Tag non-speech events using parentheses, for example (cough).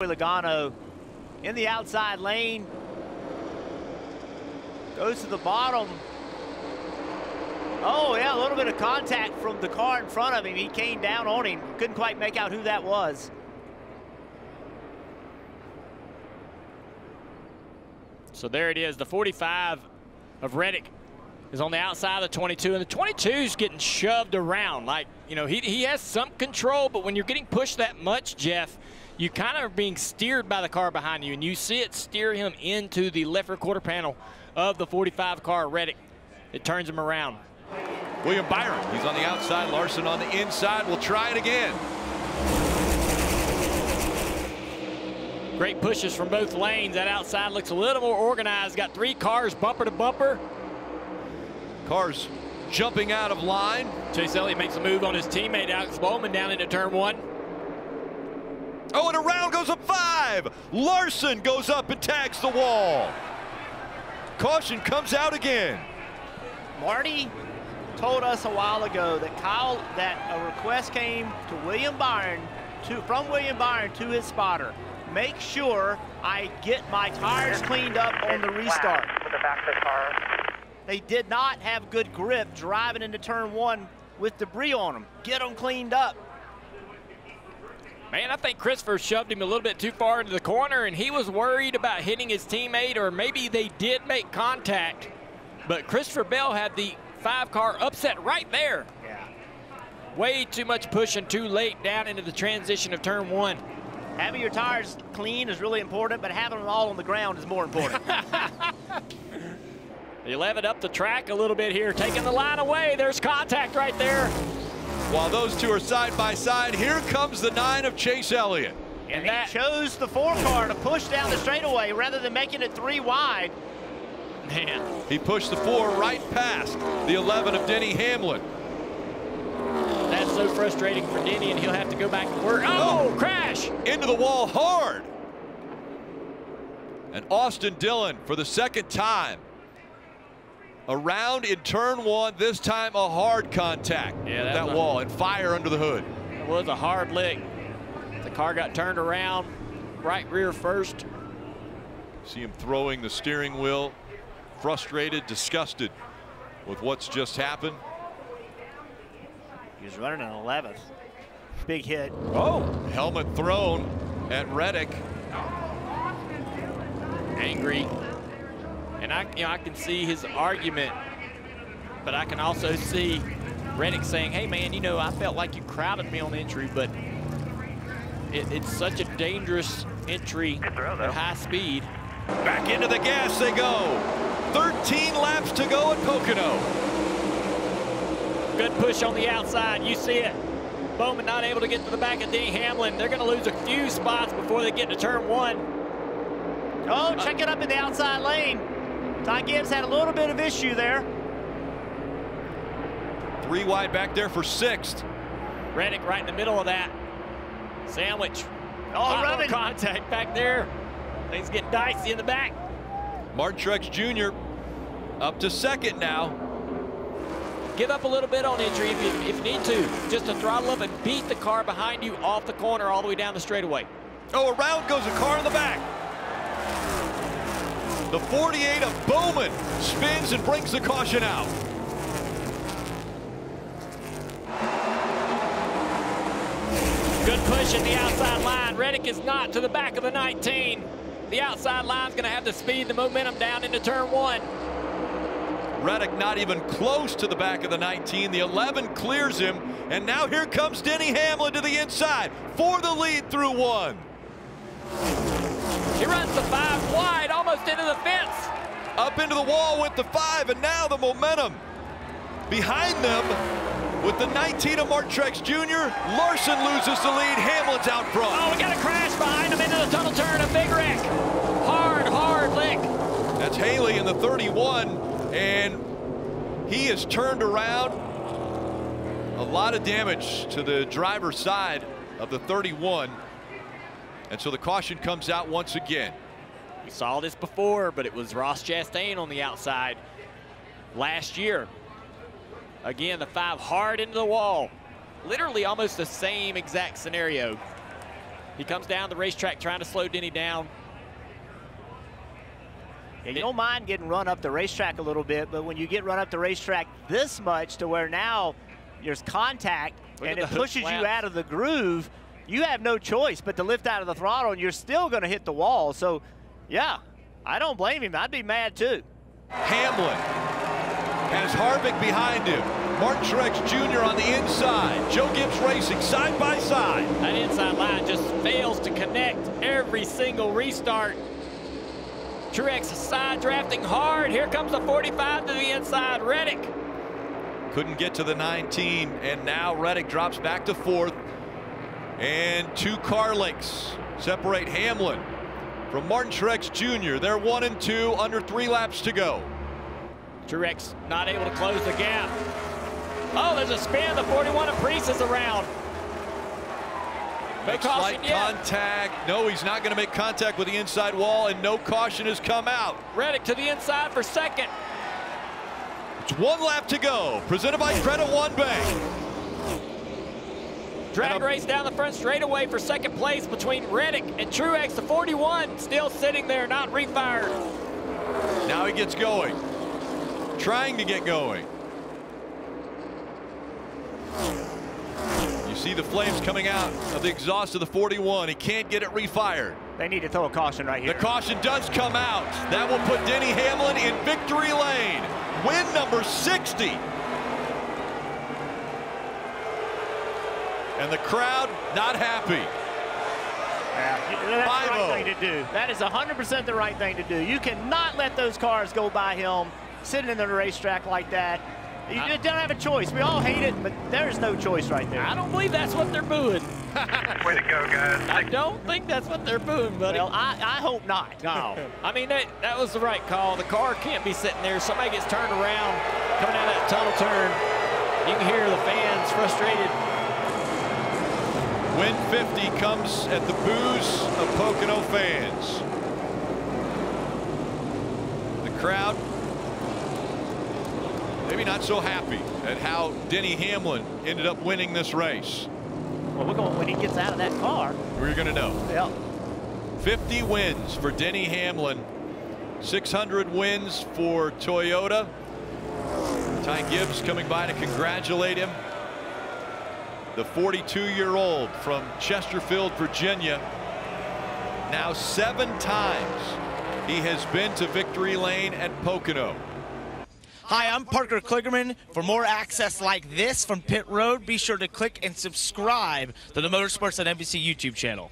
Logano in the outside lane. Goes to the bottom. Oh, yeah, a little bit of contact from the car in front of him. He came down on him. Couldn't quite make out who that was. So there it is. The 45 of Reddick is on the outside of the 22, and the 22 is getting shoved around. Like, you know, he, he has some control, but when you're getting pushed that much, Jeff, you kind of are being steered by the car behind you, and you see it steer him into the left rear quarter panel of the 45 car Reddick. It turns him around. William Byron, he's on the outside, Larson on the inside. We'll try it again. Great pushes from both lanes. That outside looks a little more organized. Got three cars bumper to bumper. Cars jumping out of line. Chase Elliott makes a move on his teammate Alex Bowman down into turn one. Oh, and around goes a five. Larson goes up and tags the wall. Caution comes out again. Marty told us a while ago that Kyle that a request came to William Byron to from William Byron to his spotter. Make sure I get my tires cleaned up on the restart. They did not have good grip driving into turn one with debris on them. Get them cleaned up. Man, I think Christopher shoved him a little bit too far into the corner, and he was worried about hitting his teammate, or maybe they did make contact. But Christopher Bell had the five car upset right there. Yeah. Way too much pushing too late down into the transition of turn one. Having your tires clean is really important, but having them all on the ground is more important. (laughs) (laughs) they lev it up the track a little bit here, taking the line away. There's contact right there. While those two are side by side, here comes the nine of Chase Elliott. And he chose the four car to push down the straightaway rather than making it three wide. Man. He pushed the four right past the 11 of Denny Hamlin. That's so frustrating for Denny, and he'll have to go back and work. Oh, oh, crash! Into the wall hard. And Austin Dillon for the second time around in turn one, this time a hard contact yeah, that, that wall and fire under the hood. It was a hard lick. The car got turned around, right rear first. See him throwing the steering wheel, frustrated, disgusted with what's just happened. He was running an 11th. Big hit. Oh, helmet thrown at Reddick. Angry and I, you know, I can see his argument, but I can also see Reddick saying, hey, man, you know, I felt like you crowded me on entry, but it, it's such a dangerous entry at high speed. Back into the gas they go. 13 laps to go at Pocono. Good push on the outside. You see it. Bowman not able to get to the back of Denny Hamlin. They're going to lose a few spots before they get to turn one. Oh, check it up in the outside lane. Ty Gibbs had a little bit of issue there. Three wide back there for sixth. Reddick right in the middle of that. Sandwich. Oh, running. contact back there. Things getting dicey in the back. Martin Truex Jr. up to second now. Give up a little bit on entry if you, if you need to. Just to throttle up and beat the car behind you off the corner all the way down the straightaway. Oh, around goes a car in the back. The 48 of Bowman spins and brings the caution out. Good push at the outside line. Reddick is not to the back of the 19. The outside line's going to have to speed the momentum down into turn one. Reddick not even close to the back of the 19. The 11 clears him. And now here comes Denny Hamlin to the inside for the lead through one. He runs the five wide, almost into the fence. Up into the wall with the five, and now the momentum. Behind them, with the 19 of Martin Truex Jr., Larson loses the lead. Hamlin's out front. Oh, we got a crash behind him into the tunnel turn. A big wreck. Hard, hard lick. That's Haley in the 31, and he has turned around. A lot of damage to the driver's side of the 31. And so the caution comes out once again. We saw this before, but it was Ross Chastain on the outside last year. Again, the five hard into the wall. Literally almost the same exact scenario. He comes down the racetrack trying to slow Denny down. Yeah, you don't mind getting run up the racetrack a little bit, but when you get run up the racetrack this much to where now there's contact Look and it pushes you out of the groove, you have no choice but to lift out of the throttle and you're still going to hit the wall. So, yeah, I don't blame him. I'd be mad too. Hamlin has Harvick behind him. Martin Truex Jr. on the inside. Joe Gibbs Racing side by side. That inside line just fails to connect every single restart. Truex side drafting hard. Here comes the 45 to the inside. Reddick. Couldn't get to the 19, and now Reddick drops back to fourth. And two car links separate Hamlin from Martin Truex Jr. They're one and two, under three laps to go. Truex not able to close the gap. Oh, there's a spin. The 41 of Preece is around. No Makes caution yet. contact. No, he's not going to make contact with the inside wall, and no caution has come out. Reddick to the inside for second. It's one lap to go. Presented by Credit One Bank. Drag And race down the front straightaway for second place between Reddick and Truex. The 41 still sitting there, not refired. Now he gets going. Trying to get going. You see the flames coming out of the exhaust of the 41. He can't get it refired. They need to throw a caution right here. The caution does come out. That will put Denny Hamlin in victory lane. Win number 60. And the crowd not happy. Yeah, that's the right thing to do. That is 100% the right thing to do. You cannot let those cars go by him sitting in the racetrack like that. You I- don't have a choice. We all hate it, but there's no choice right there. I don't believe that's what they're booing. (laughs) Way to go, guys. I don't think that's what they're booing, buddy. Well, I, I hope not. No. I mean, that, that was the right call. The car can't be sitting there. Somebody gets turned around, coming out of that tunnel turn. You can hear the fans frustrated. Win 50 comes at the boos of Pocono fans. The crowd maybe not so happy at how Denny Hamlin ended up winning this race. Well, we're going when he gets out of that car. We're going to know. Yeah. 50 wins for Denny Hamlin. 600 wins for Toyota. Ty Gibbs coming by to congratulate him. The 42-year-old from Chesterfield, Virginia. Now seven times he has been to victory lane at Pocono. Hi, I'm Parker Kligerman. For more access like this from Pit Road, be sure to click and subscribe to the Motorsports on NBC YouTube channel.